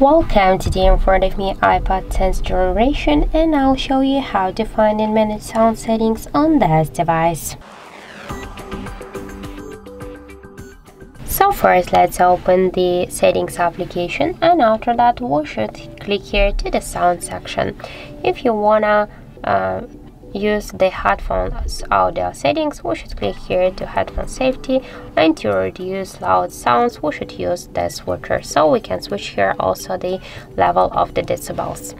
Welcome today in front of me iPad 10th generation and I'll show you how to find and manage sound settings on this device. So first let's open the settings application and after that we should click here to the sound section. If you wanna uh, use the headphones audio settings. We should click here to headphone safety. And to reduce loud sounds. We should use the switcher so we can switch here also the level of the decibels.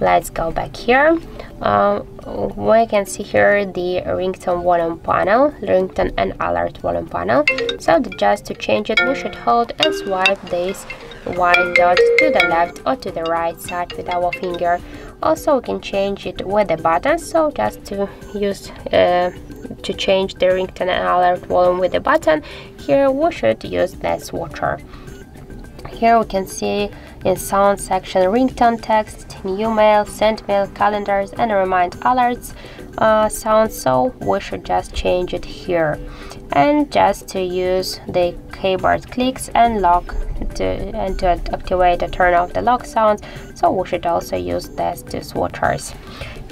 Let's go back here. Uh, we can see here the ringtone volume panel ringtone and alert volume panel. So just to change it we should hold and swipe this white dot to the left or to the right side with our finger also we can change it with the button so just to use uh, to change the ringtone alert volume with the button here we should use the switcher here we can see in sound section ringtone text new mail send mail calendars and remind alerts uh, sound so we should just change it here. And just to use the keyboard clicks and lock to, and to activate or turn off the lock sounds so we should also use these two switchers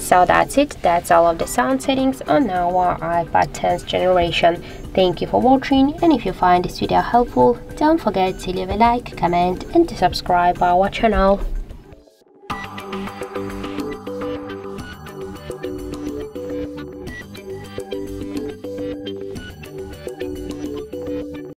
so that's it. That's all of the sound settings on our ipad 10th generation. Thank you for watching and if you find this video helpful don't forget to leave a like comment and to subscribe our channel